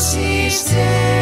persistem.